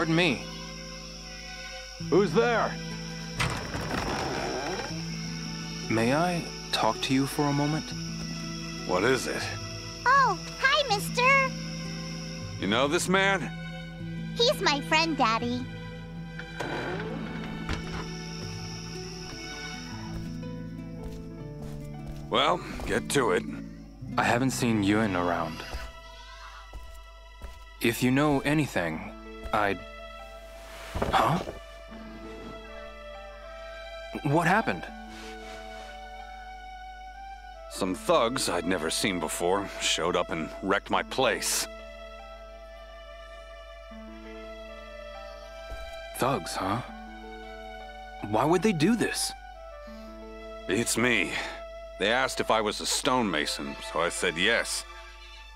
Pardon me. Who's there? May I talk to you for a moment? What is it? Oh, hi, mister. You know this man? He's my friend, Daddy. Well, get to it. I haven't seen Yuen around. If you know anything, I'd... Huh? What happened? Some thugs I'd never seen before showed up and wrecked my place. Thugs, huh? Why would they do this? It's me. They asked if I was a stonemason, so I said yes.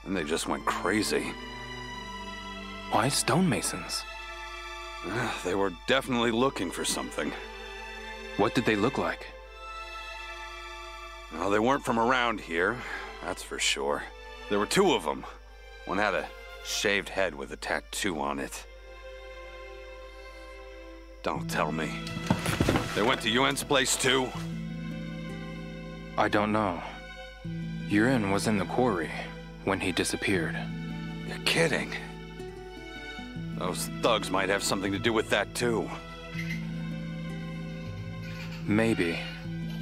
And they just went crazy. Why stonemasons? They were definitely looking for something. What did they look like? Well, they weren't from around here, that's for sure. There were two of them. One had a shaved head with a tattoo on it. Don't tell me. They went to Yuen's place too? I don't know. Yuen was in the quarry when he disappeared. You're kidding. Those thugs might have something to do with that too. Maybe.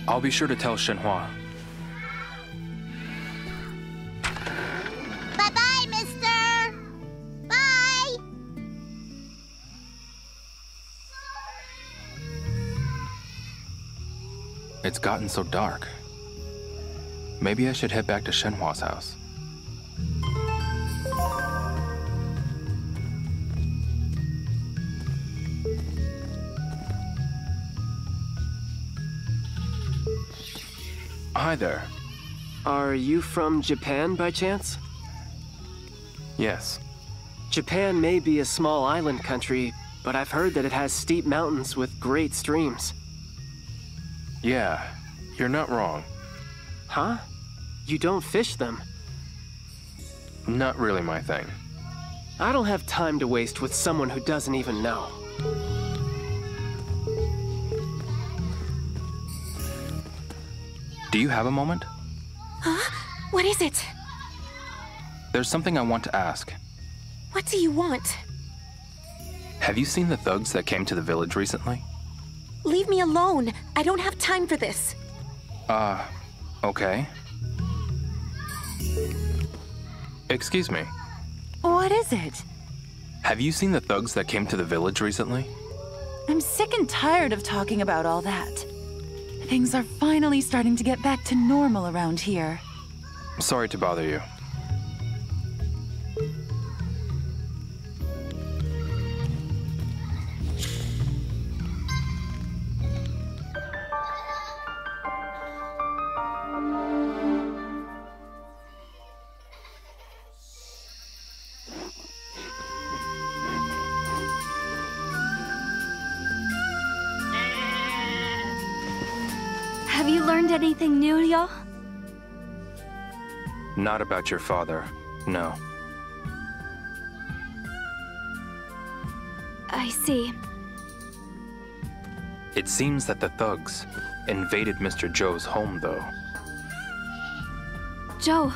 I'll be sure to tell Shenhua. Bye-bye, mister. Bye. It's gotten so dark. Maybe I should head back to Shenhua's house. Hi there. Are you from Japan by chance? Yes. Japan may be a small island country, but I've heard that it has steep mountains with great streams. Yeah, you're not wrong. Huh? You don't fish them? Not really my thing. I don't have time to waste with someone who doesn't even know. Do you have a moment? Huh? What is it? There's something I want to ask. What do you want? Have you seen the thugs that came to the village recently? Leave me alone. I don't have time for this. Uh, okay. Excuse me. What is it? Have you seen the thugs that came to the village recently? I'm sick and tired of talking about all that. Things are finally starting to get back to normal around here. Sorry to bother you. Not about your father, no. I see. It seems that the thugs invaded Mr. Joe's home, though. Joe,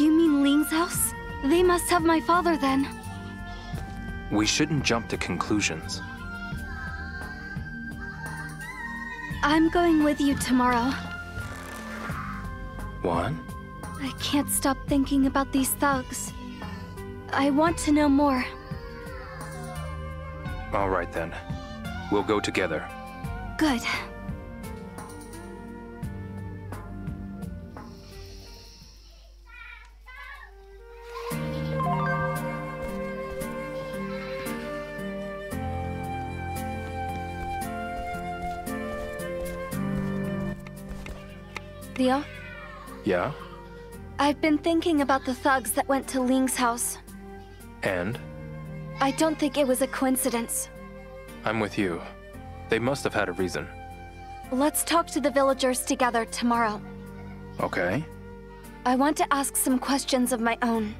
you mean Ling's house? They must have my father then. We shouldn't jump to conclusions. I'm going with you tomorrow. What? I can't stop thinking about these thugs. I want to know more. All right then. We'll go together. Good. Leo, Yeah? I've been thinking about the thugs that went to Ling's house. And? I don't think it was a coincidence. I'm with you. They must have had a reason. Let's talk to the villagers together tomorrow. Okay. I want to ask some questions of my own.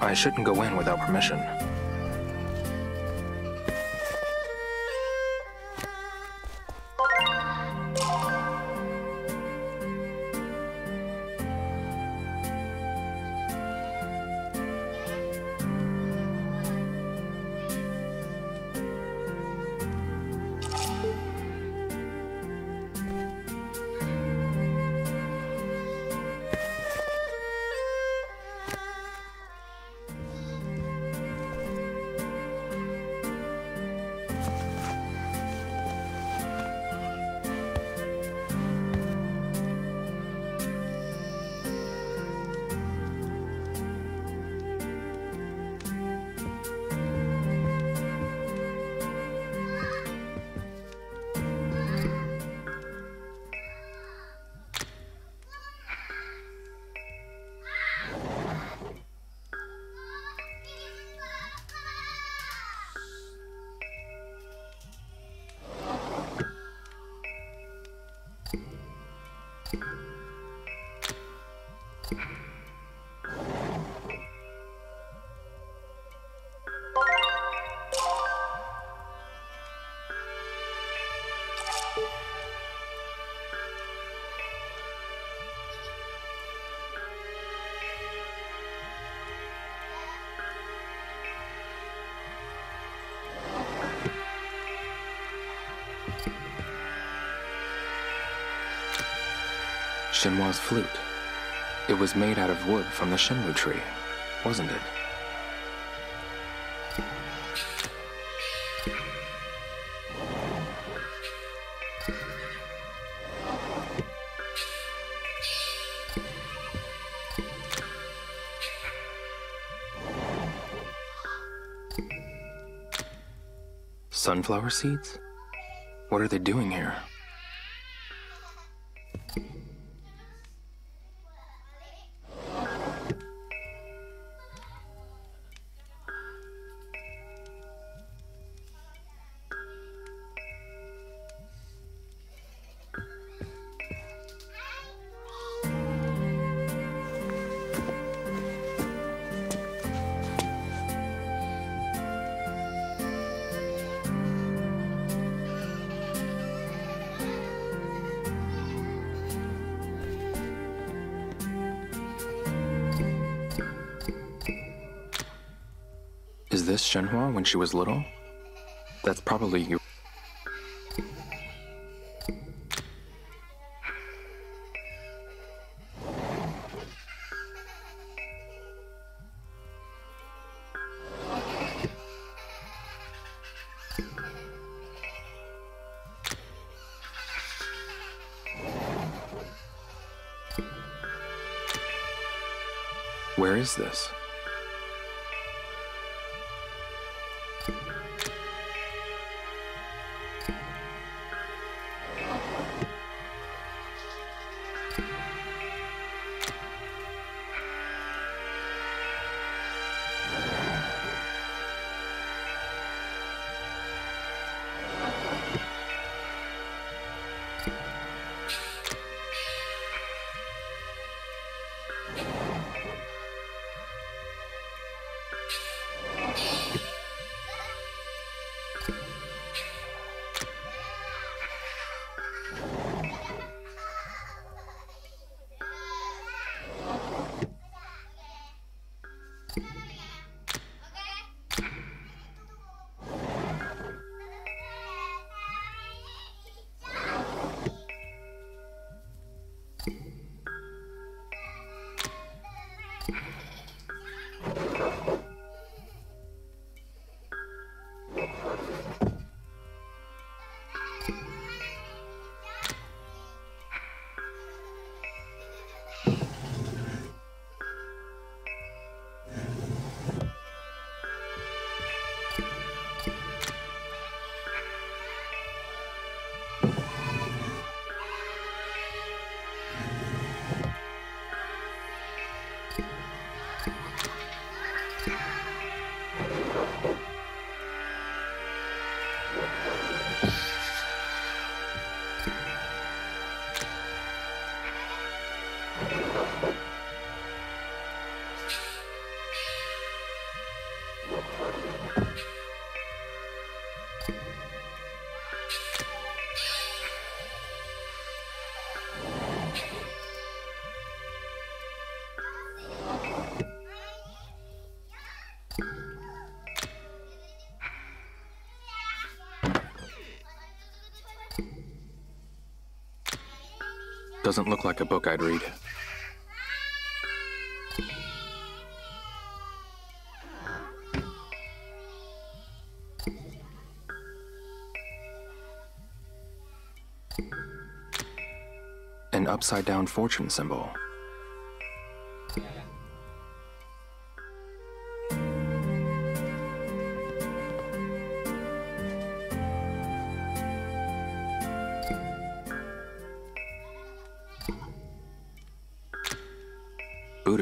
I shouldn't go in without permission. Shenhua's flute. It was made out of wood from the Shenwu tree, wasn't it? Sunflower seeds? What are they doing here? This Shenhua when she was little? That's probably you. Where is this? Doesn't look like a book I'd read. An upside down fortune symbol.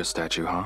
Buddha statue, huh?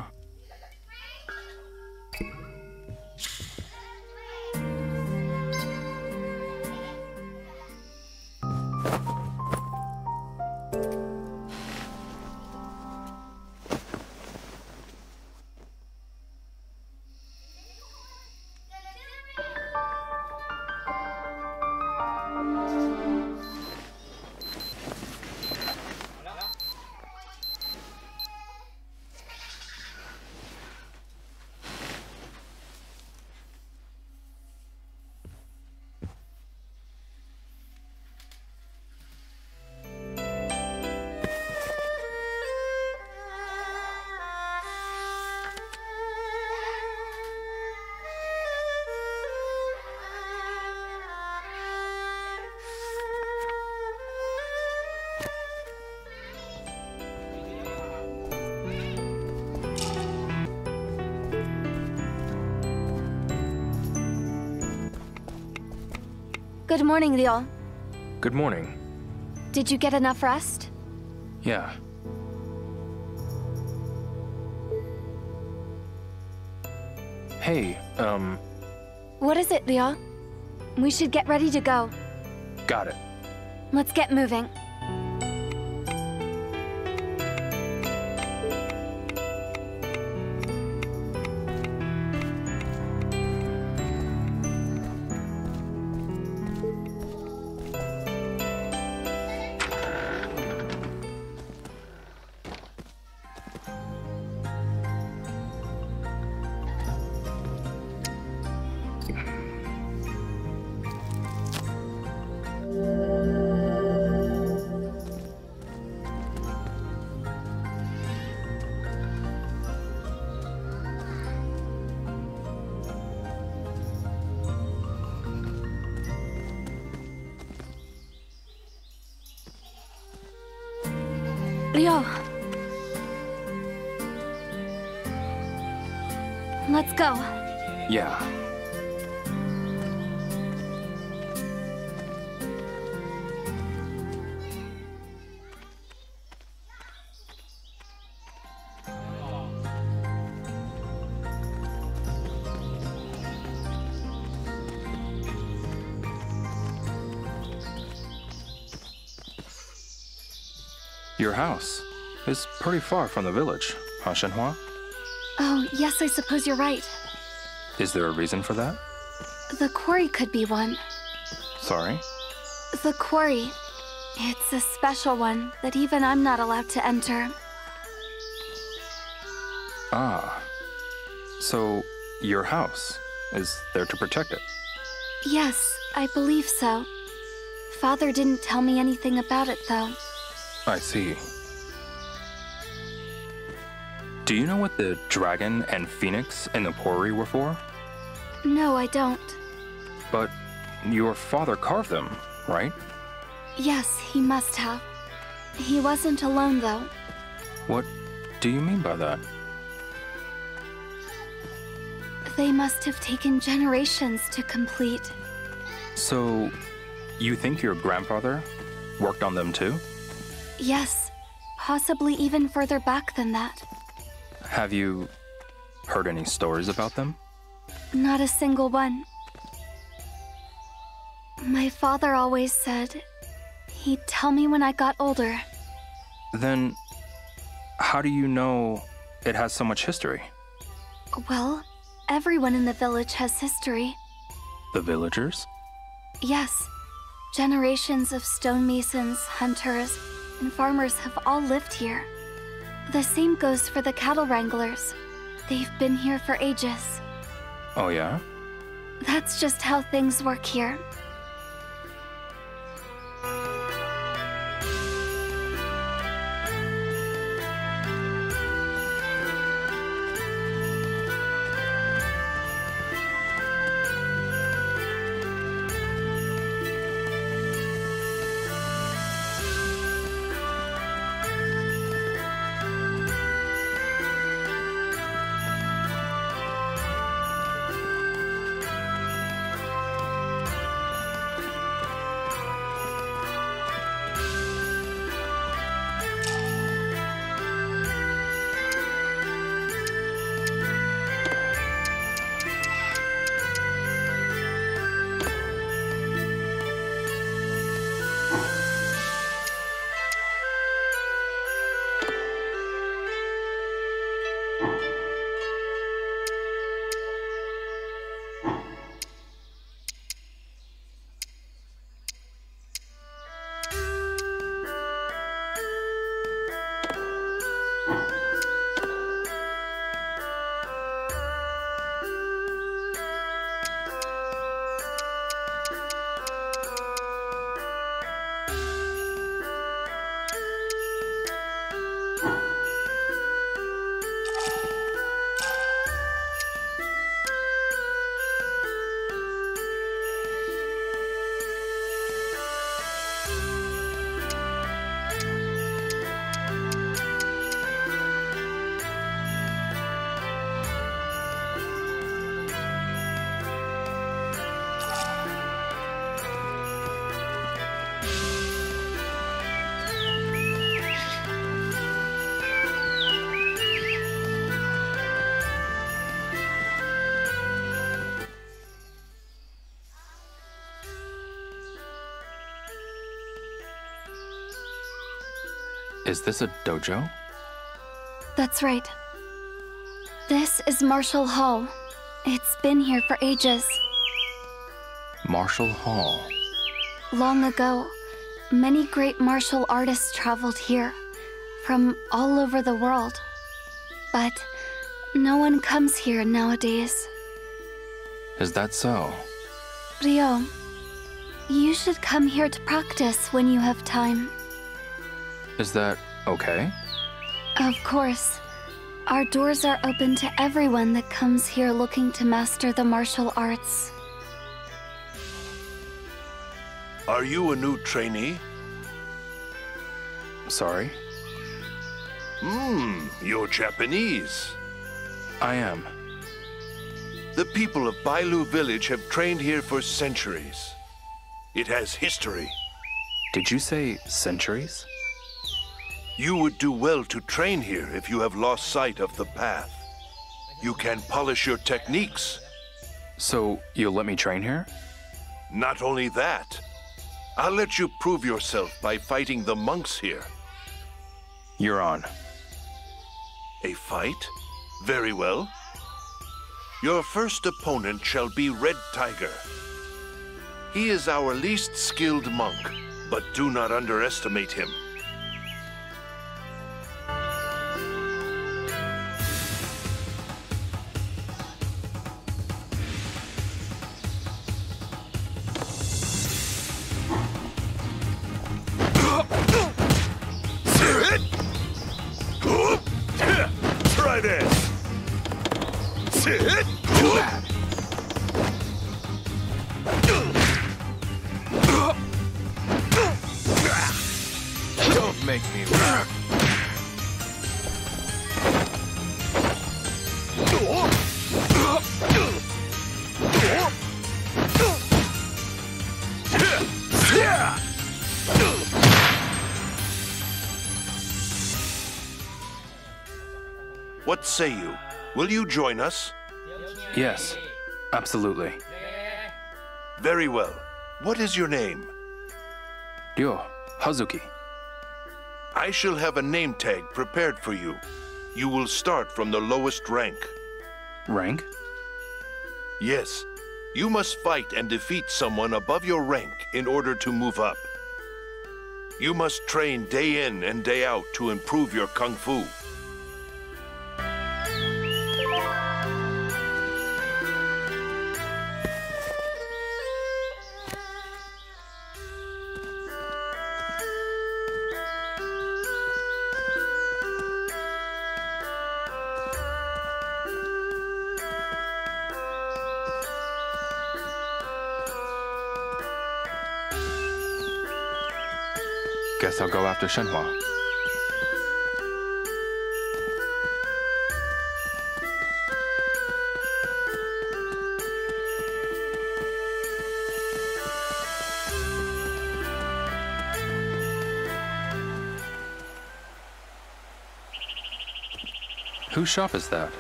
Good morning, Ryo. Good morning. Did you get enough rest? Yeah. Hey, um, What is it, Ryo? We should get ready to go. got it. Let's get moving. House is pretty far from the village, huh, Shenhua? Oh, yes, I suppose you're right. Is there a reason for that? The quarry could be one. Sorry? The quarry. It's a special one that even I'm not allowed to enter. Ah. So, your house is there to protect it? Yes, I believe so. Father didn't tell me anything about it, though. I see. Do you know what the dragon and phoenix in the quarry were for? No, I don't. But your father carved them, right? Yes, he must have. He wasn't alone, though. What do you mean by that? They must have taken generations to complete. So, you think your grandfather worked on them too? Yes, possibly even further back than that. Have you heard any stories about them? Not a single one. My father always said he'd tell me when I got older. Then, how do you know it has so much history? Well, everyone in the village has history. The villagers? Yes, generations of stonemasons, hunters, and farmers have all lived here. The same goes for the cattle wranglers. They've been here for ages. Oh, yeah? That's just how things work here. Is this a dojo? That's right. This is Martial Hall. It's been here for ages. Martial Hall. Long ago, many great martial artists traveled here from all over the world. But no one comes here nowadays. Is that so? Ryo, you should come here to practice when you have time. Is that okay? Of course. Our doors are open to everyone that comes here looking to master the martial arts. Are you a new trainee? Sorry? Hmm, you're Japanese. I am. The people of Bailu village have trained here for centuries. It has history. Did you say centuries? You would do well to train here if you have lost sight of the path. You can polish your techniques. So, you'll let me train here? Not only that, I'll let you prove yourself by fighting the monks here. You're on. A fight? Very well. Your first opponent shall be Red Tiger. He is our least skilled monk, but do not underestimate him. Say you? Will you join us? Yes, absolutely. Very well. What is your name? Ryo, Hazuki. I shall have a name tag prepared for you. You will start from the lowest rank. Rank? Yes, you must fight and defeat someone above your rank in order to move up. You must train day in and day out to improve your kung fu. After Shenhua. Whose shop is that?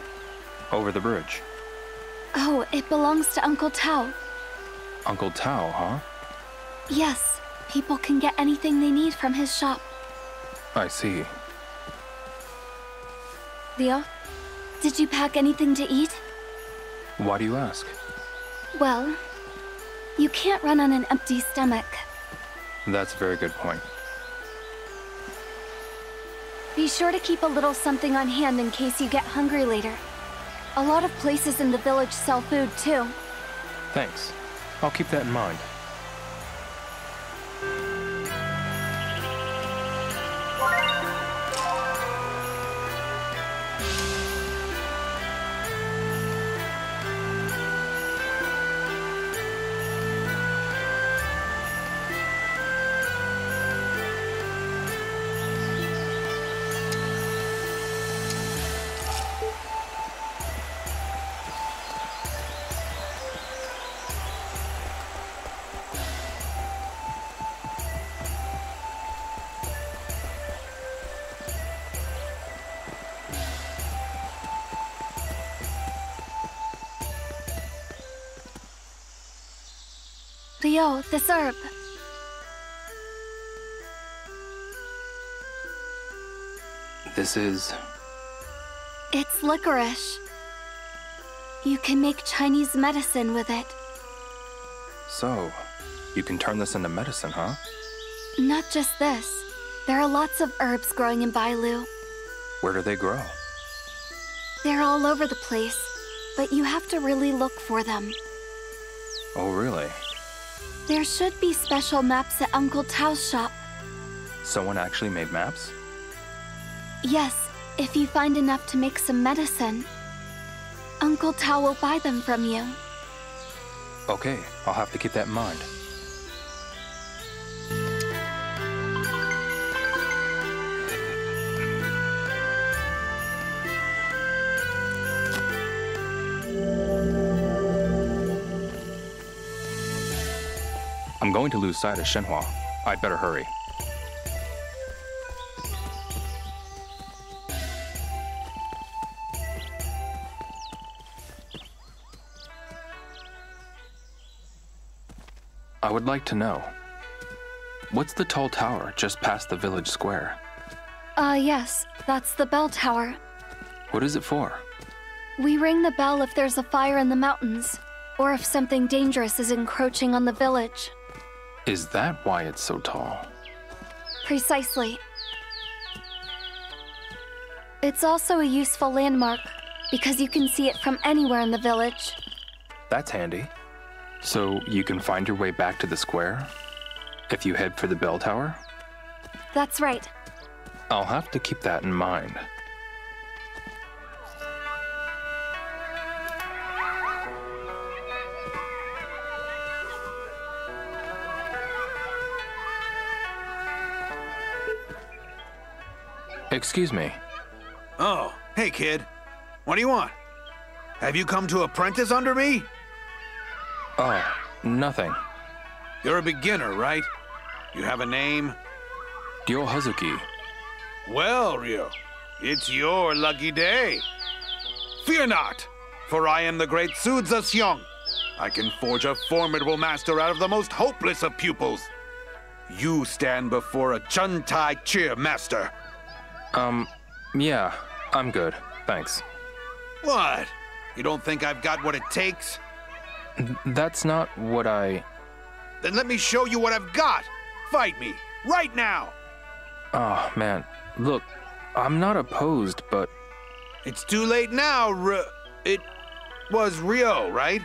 Over the bridge. Oh, it belongs to Uncle Tao. Uncle Tao, huh? Yes, people can get anything they need from his shop. I see. Leo, did you pack anything to eat? Why do you ask? Well, you can't run on an empty stomach. That's a very good point. Be sure to keep a little something on hand in case you get hungry later. A lot of places in the village sell food too. Thanks. I'll keep that in mind. Leo, this herb. This is. It's licorice. You can make Chinese medicine with it. So, you can turn this into medicine, huh? Not just this. There are lots of herbs growing in Bailu. Where do they grow? They're all over the place, but you have to really look for them. Oh, really? There should be special maps at Uncle Tao's shop. Someone actually made maps? Yes, if you find enough to make some medicine. Uncle Tao will buy them from you. Okay, I'll have to keep that in mind. I'm going to lose sight of Shenhua. I'd better hurry. I would like to know. What's the tall tower just past the village square? Uh, yes, that's the bell tower. What is it for? We ring the bell if there's a fire in the mountains, or if something dangerous is encroaching on the village. Is that why it's so tall? Precisely. It's also a useful landmark, because you can see it from anywhere in the village. That's handy. So you can find your way back to the square? If you head for the bell tower? That's right. I'll have to keep that in mind. Excuse me. Oh, hey kid. What do you want? Have you come to apprentice under me? Oh, nothing. You're a beginner, right? You have a name? Ryo Hazuki. Well, Ryo, it's your lucky day. Fear not, for I am the great Sudza Xiong. I can forge a formidable master out of the most hopeless of pupils. You stand before a Chun Tai Cheer master. Um, yeah, I'm good. Thanks. What? You don't think I've got what it takes? That's not what I. Then let me show you what I've got. Fight me, right now. Oh, man. Look, I'm not opposed, but. It's too late now, R- It was Rio, right?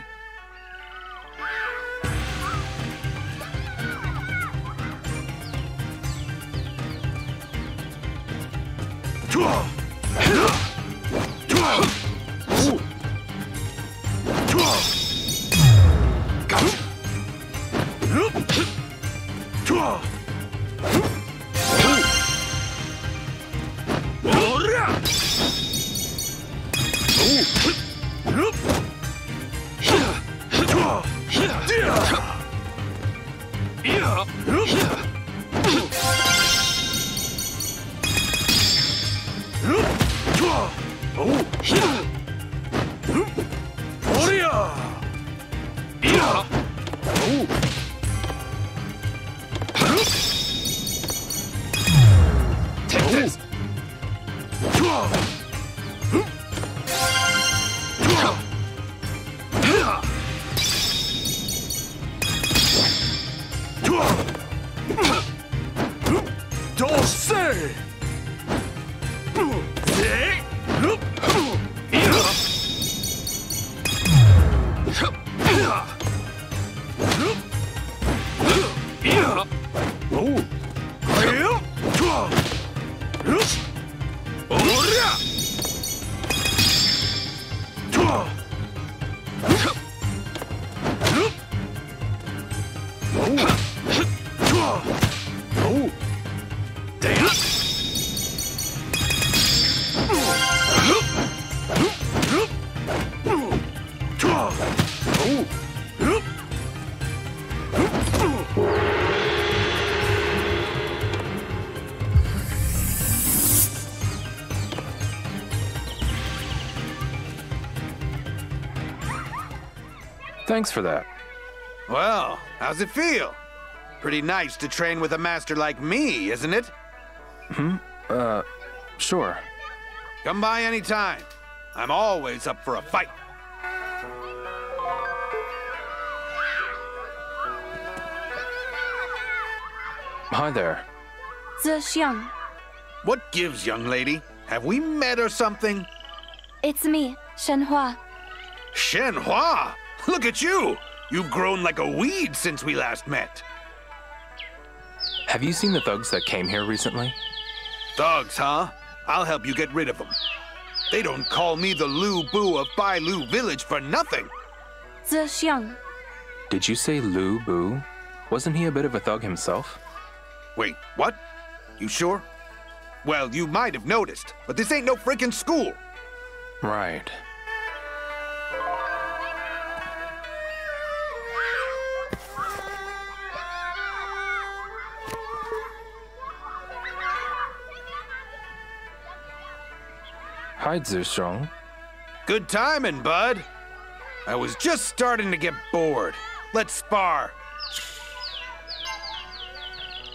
Thanks for that. Well, how's it feel? Pretty nice to train with a master like me, isn't it? Hmm? Uh, Sure. Come by anytime. I'm always up for a fight. Hi there. Ze Xiang. What gives, young lady? Have we met or something? It's me, Shenhua. Shenhua! Look at you! You've grown like a weed since we last met. Have you seen the thugs that came here recently? Thugs, huh? I'll help you get rid of them. They don't call me the Lu Bu of Bailu Village for nothing. Ze Xiang. Did you say Lu Bu? Wasn't he a bit of a thug himself? Wait, what? You sure? Well, you might have noticed, but this ain't no freaking school. Right. Hi, Zhusheng. Good timing, bud. I was just starting to get bored. Let's spar.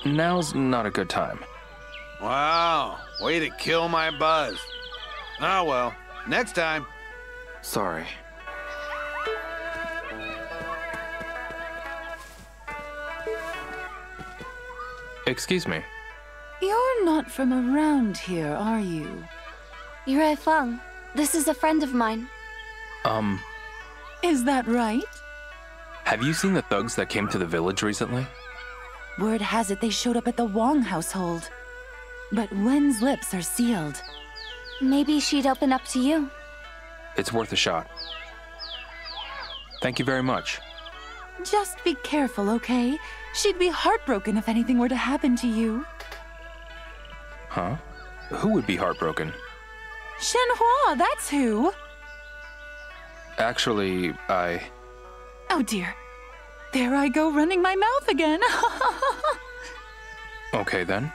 Now's not a good time. Wow, way to kill my buzz. Ah well, next time. Sorry. Excuse me. You're not from around here, are you? Yurei Feng. This is a friend of mine. Um, Is that right? have you seen the thugs that came to the village recently? Word has it they showed up at the Wong household. But Wen's lips are sealed. Maybe she'd open up to you. It's worth a shot. Thank you very much. Just be careful, okay? She'd be heartbroken if anything were to happen to you. Huh? Who would be heartbroken? Shenhua, that's who! Actually, I. Oh dear. There I go running my mouth again. Okay then.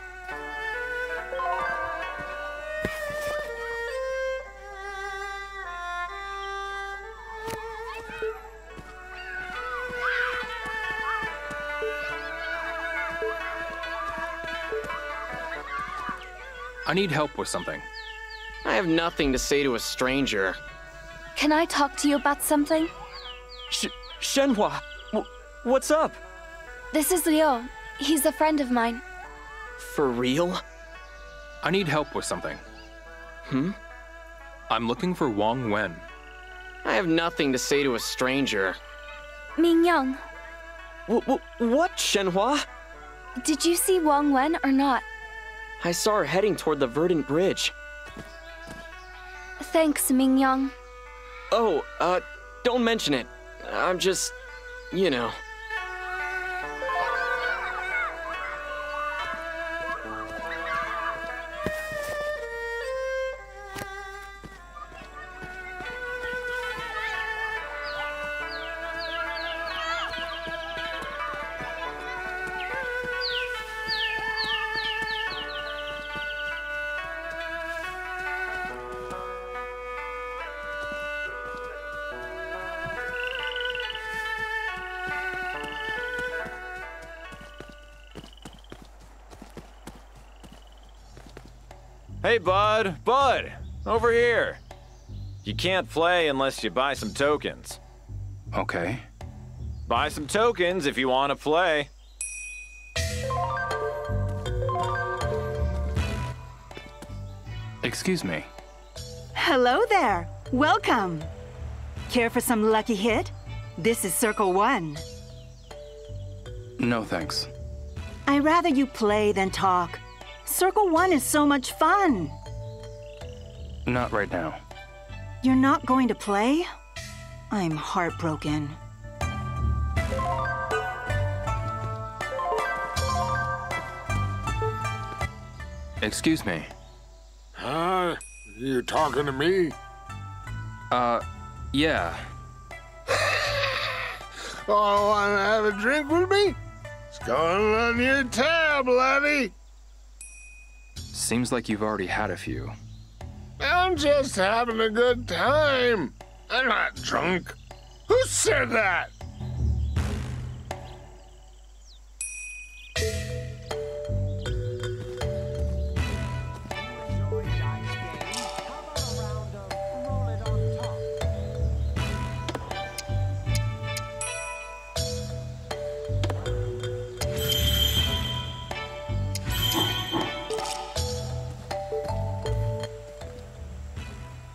I need help with something. I have nothing to say to a stranger. Can I talk to you about something? Sh- Shenhua, w- what's up? This is Ryo. He's a friend of mine. For real? I need help with something. Hmm? I'm looking for Wong Wen. I have nothing to say to a stranger. Ming Yang, W- w- what, Shenhua? did you see Wong Wen or not? I saw her heading toward the Verdant Bridge. Thanks, Ming Yang. Oh, uh, don't mention it. I'm just, you know. Hey, bud, bud, over here. You can't play unless you buy some tokens. Okay. Buy some tokens if you want to play. Excuse me. Hello there. Welcome. Care for some lucky hit? This is Circle One. No thanks. I'd rather you play than talk. Circle One is so much fun. Not right now. You're not going to play? I'm heartbroken. Excuse me. Huh? You talking to me? Uh, yeah. Oh, want to have a drink with me? It's going on your tab, laddie. Seems like you've already had a few. I'm just having a good time. I'm not drunk. Who said that?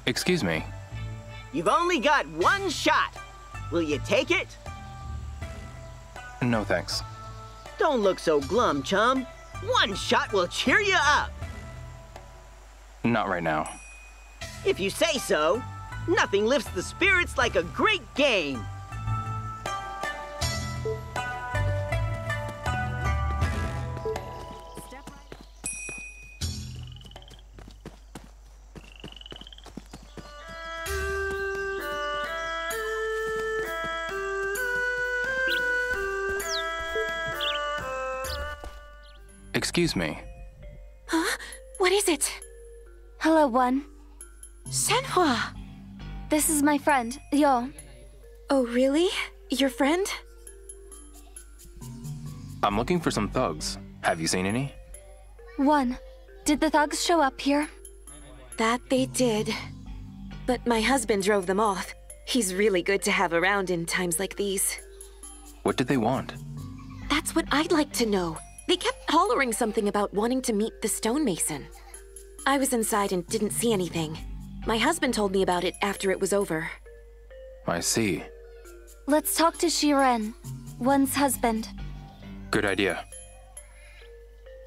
Excuse me. You've only got one shot. Will you take it? No thanks. Don't look so glum, chum. One shot will cheer you up. Not right now. If you say so. Nothing lifts the spirits like a great game. Excuse me. Huh? What is it? Hello, One. Shenhua! This is my friend, Ryo. Oh, really? Your friend? I'm looking for some thugs. Have you seen any? One. Did the thugs show up here? That they did. But my husband drove them off. He's really good to have around in times like these. What did they want? That's what I'd like to know. They kept hollering something about wanting to meet the stonemason. I was inside and didn't see anything. My husband told me about it after it was over. I see. Let's talk to Shiren, One's husband. Good idea.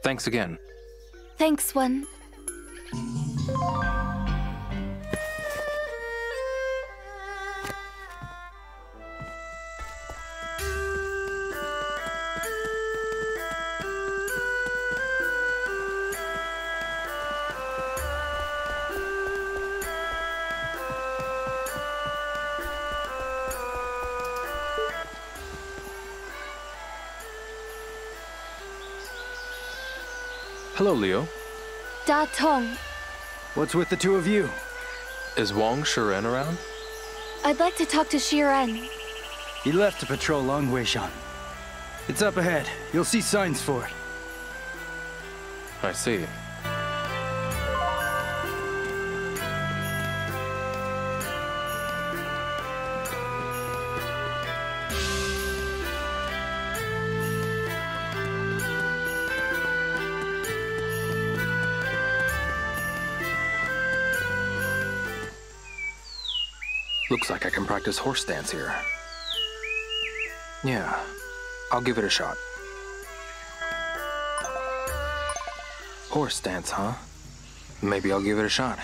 Thanks again. Thanks, One. Hello, Ryo. Da Tong. What's with the two of you? Is Wong Shiren around? I'd like to talk to Shiren. He left to patrol Long Weishan. It's up ahead. You'll see signs for it. I see. Practice horse stance here. Yeah, I'll give it a shot. Horse stance, huh? Maybe I'll give it a shot.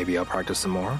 Maybe I'll practice some more.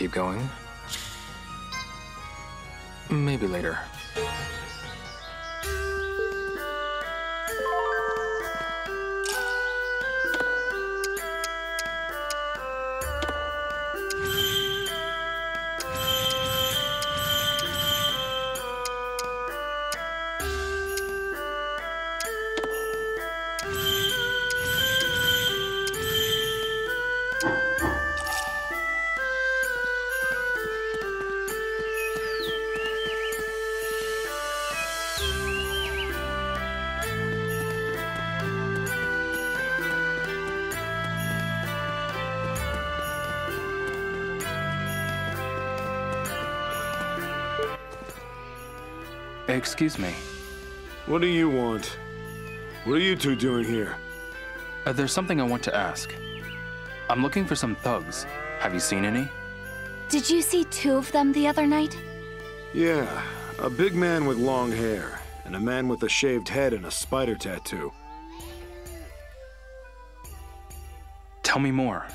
Keep going? Maybe later. Excuse me. What do you want? What are you two doing here? Uh, there's something I want to ask. I'm looking for some thugs. Have you seen any? Did you see two of them the other night? Yeah, a big man with long hair, and a man with a shaved head and a spider tattoo. Tell me more.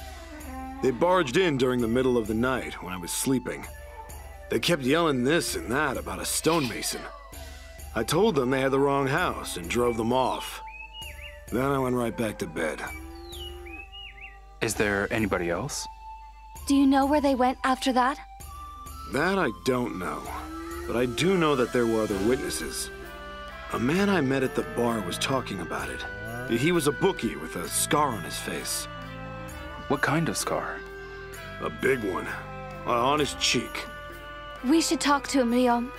They barged in during the middle of the night when I was sleeping. They kept yelling this and that about a stonemason. I told them they had the wrong house and drove them off. Then I went right back to bed. Is there anybody else? Do you know where they went after that? That I don't know. But I do know that there were other witnesses. A man I met at the bar was talking about it. He was a bookie with a scar on his face. What kind of scar? A big one. On his cheek. We should talk to him, Ryo.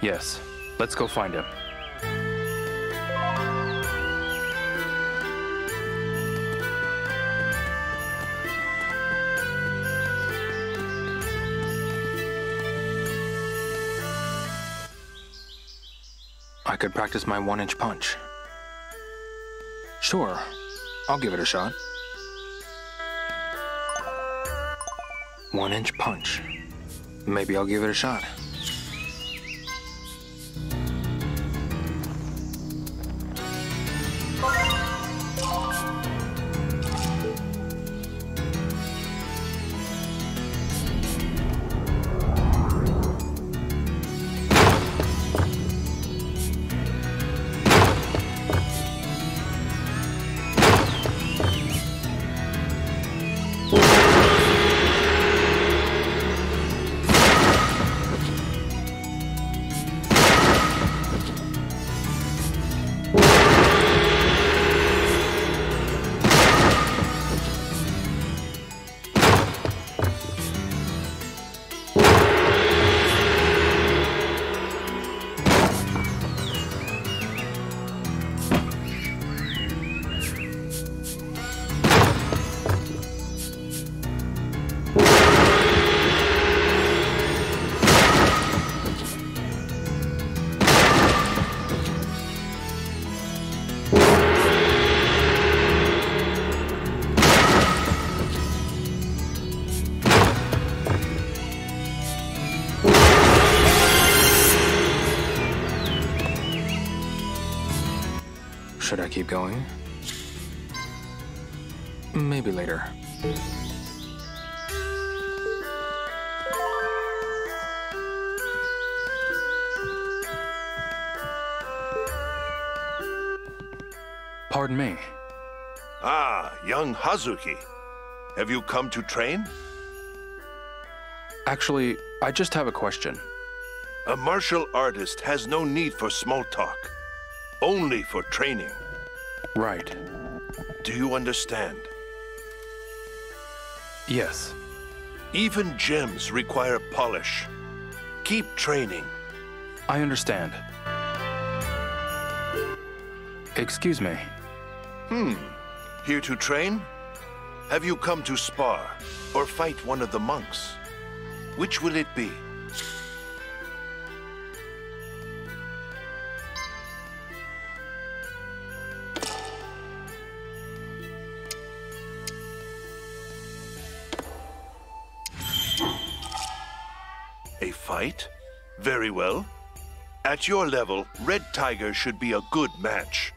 Yes. Let's go find him. I could practice my one-inch punch. Sure, I'll give it a shot. One-inch punch. Maybe I'll give it a shot. Should I keep going? Maybe later. Pardon me. Ah, young Hazuki. Have you come to train? Actually, I just have a question. A martial artist has no need for small talk, only for training. Right. Do you understand? Yes. Even gems require polish. Keep training. I understand. Excuse me. Hmm. Here to train? Have you come to spar or fight one of the monks? Which will it be? Well. At your level, Red Tiger should be a good match.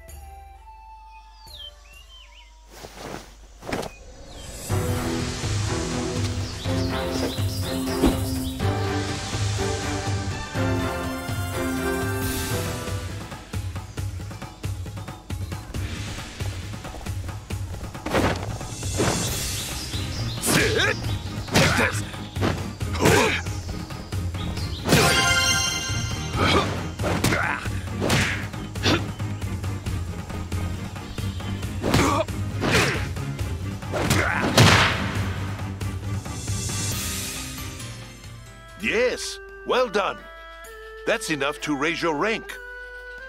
That's enough to raise your rank.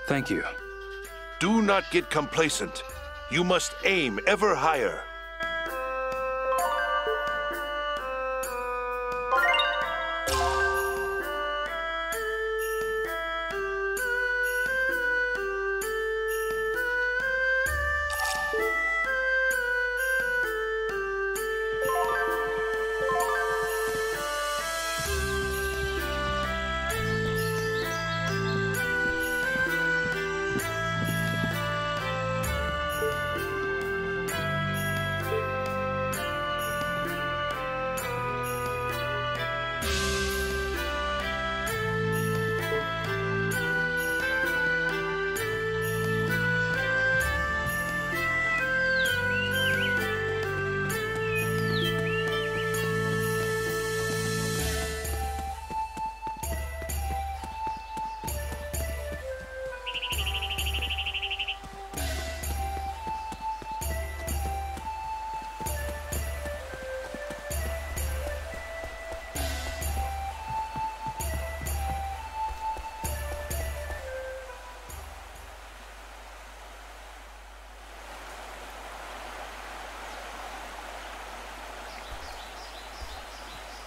Thank you. Do not get complacent. You must aim ever higher.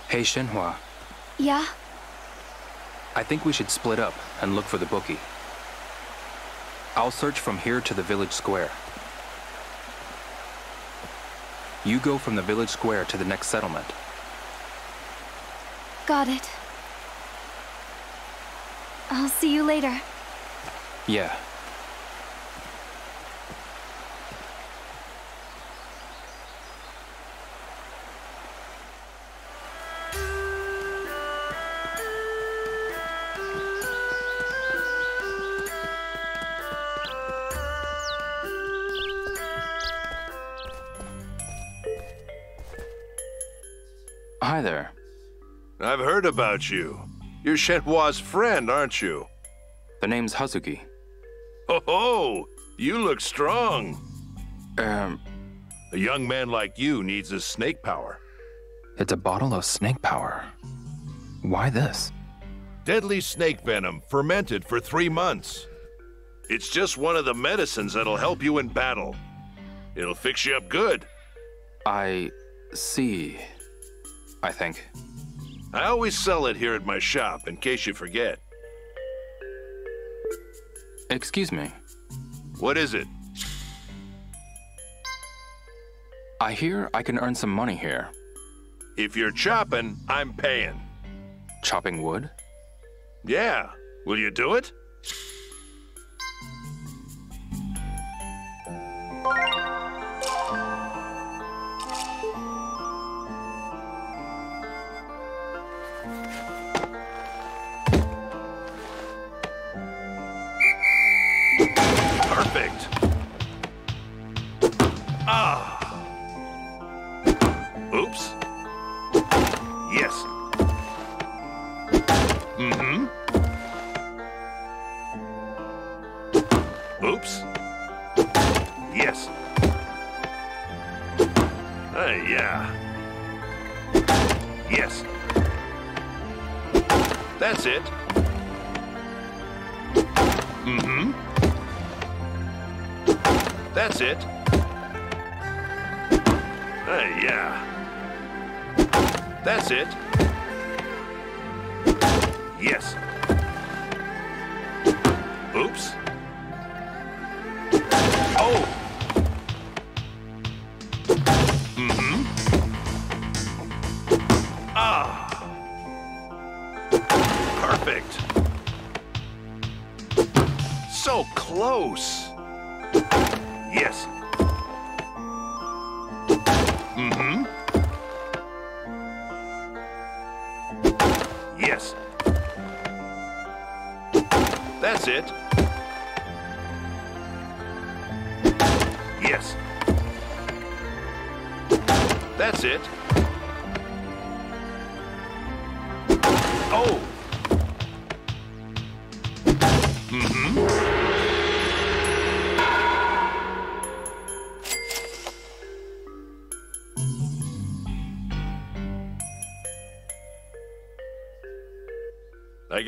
Hey, Shenhua. Yeah? I think we should split up and look for the bookie. I'll search from here to the village square. You go from the village square to the next settlement. Got it. I'll see you later. Yeah. Hi there. I've heard about you. You're Shenhua's friend, aren't you? The name's Hazuki. Oh, ho! You look strong. Um, A young man like you needs his snake power. it's a bottle of snake power. Why this? Deadly snake venom, fermented for three months. It's just one of the medicines that'll help you in battle. It'll fix you up good. I see. I think. I always sell it here at my shop, in case you forget. Excuse me. What is it? I hear I can earn some money here. If you're chopping, I'm paying. Chopping wood? Yeah. Will you do it? Yeah. Yes. That's it. Mm-hmm. That's it. Uh, yeah. That's it. Yes. Close.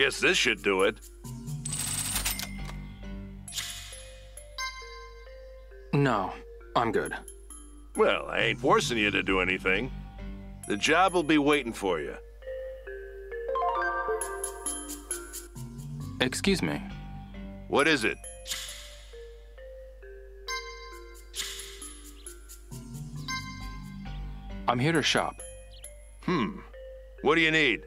Guess this should do it. No, I'm good. Well, I ain't forcing you to do anything. The job will be waiting for you. Excuse me. What is it? I'm here to shop. Hmm. What do you need?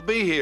I'll be here.